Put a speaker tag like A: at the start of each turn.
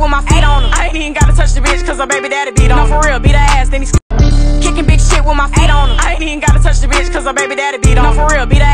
A: with my feet on him. I ain't even gotta touch the bitch, cause her baby daddy beat on him. No, for real, beat her ass, then he's kicking big shit with my feet on him. I ain't even gotta touch the bitch, cause her baby daddy beat on him. No, for real, beat her